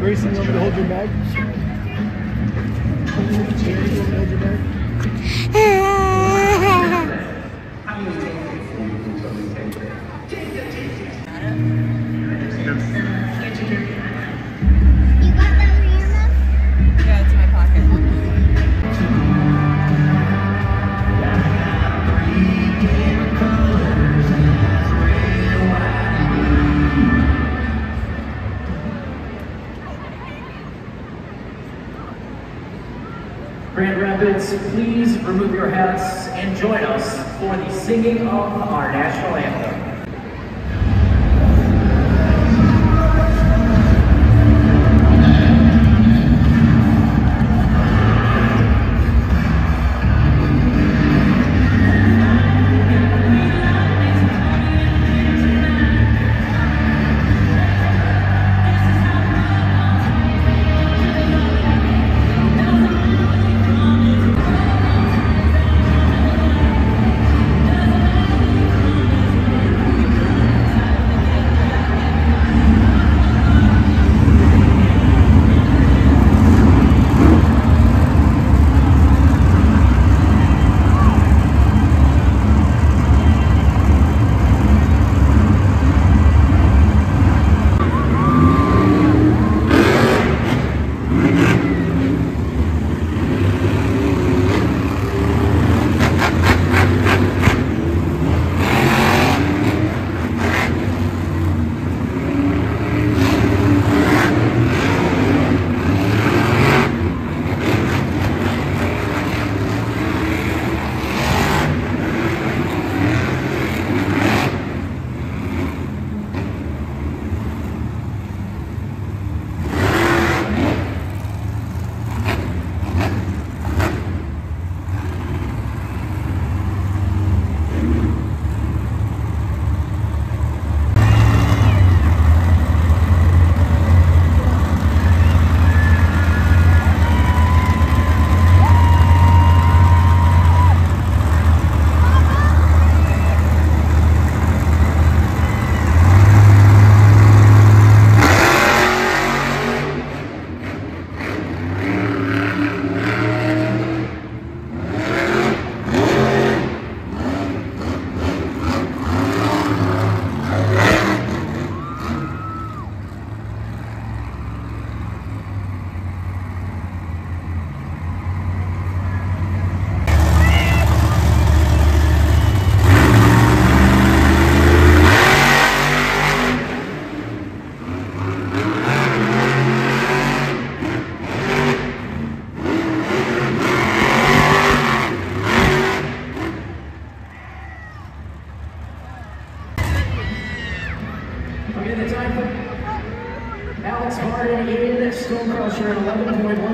Grayson, you want me to hold your bag? You want me to hold your bag? Grand Rapids, please remove your hats and join us for the singing of our national anthem.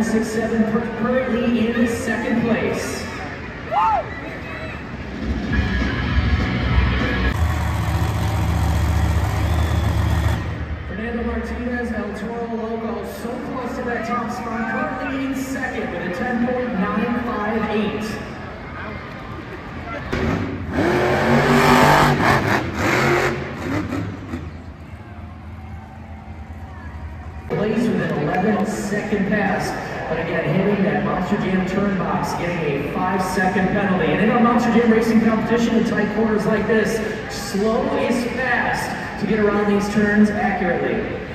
11.167, cur- currently in second place. Fernando Martinez, El Toro Loco, so close to that top spot, currently in second with a 10.958. Second pass. But again, hitting that Monster Jam turn box, getting a five-second penalty. And in a Monster Jam racing competition in tight quarters like this, slow is fast to get around these turns accurately.